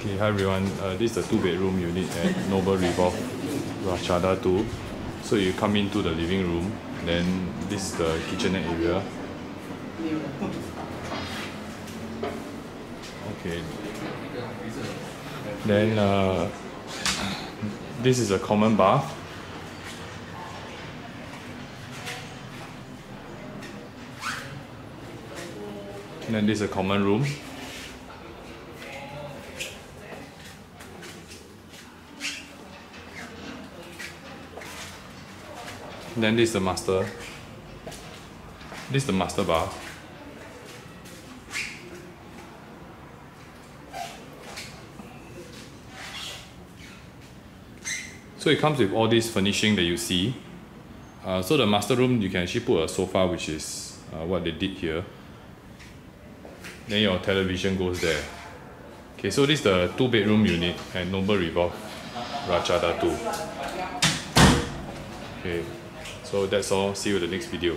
Okay, hi everyone. Uh, this is the two-bedroom unit at Noble Revolve, Ratchada 2. So you come into the living room, then this is the kitchenette area. Okay. Then uh, this is a common bath. And then this is a common room. Then this is the master. This is the master bath. So it comes with all this furnishing that you see. Uh, so the master room, you can actually put a sofa, which is uh, what they did here. Then your television goes there. Okay, so this is the two bedroom unit at Noble Revolve 2. Okay, so that's all. See you in the next video.